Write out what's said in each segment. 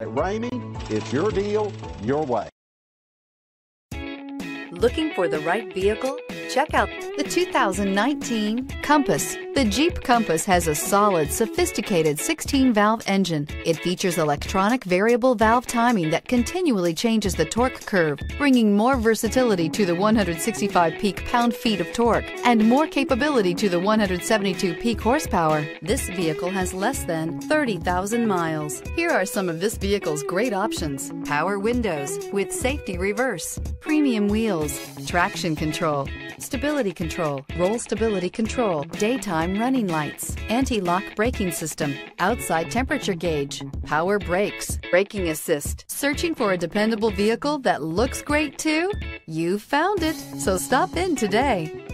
At Ramey, it's your deal, your way. Looking for the right vehicle? Check out the 2019 Compass. The Jeep Compass has a solid, sophisticated 16 valve engine. It features electronic variable valve timing that continually changes the torque curve, bringing more versatility to the 165 peak pound feet of torque and more capability to the 172 peak horsepower. This vehicle has less than 30,000 miles. Here are some of this vehicle's great options power windows with safety reverse, premium wheels, traction control, stability control, roll stability control, daytime running lights, anti-lock braking system, outside temperature gauge, power brakes, braking assist. Searching for a dependable vehicle that looks great too? You found it, so stop in today.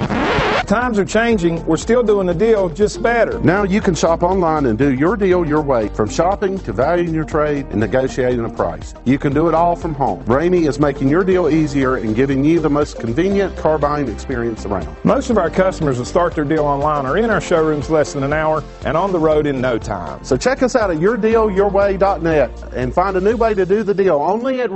Times are changing. We're still doing the deal, just better. Now you can shop online and do your deal your way, from shopping to valuing your trade and negotiating a price. You can do it all from home. Ramey is making your deal easier and giving you the most convenient car buying experience around. Most of our customers that start their deal online are in our showrooms less than an hour and on the road in no time. So check us out at yourdealyourway.net and find a new way to do the deal only at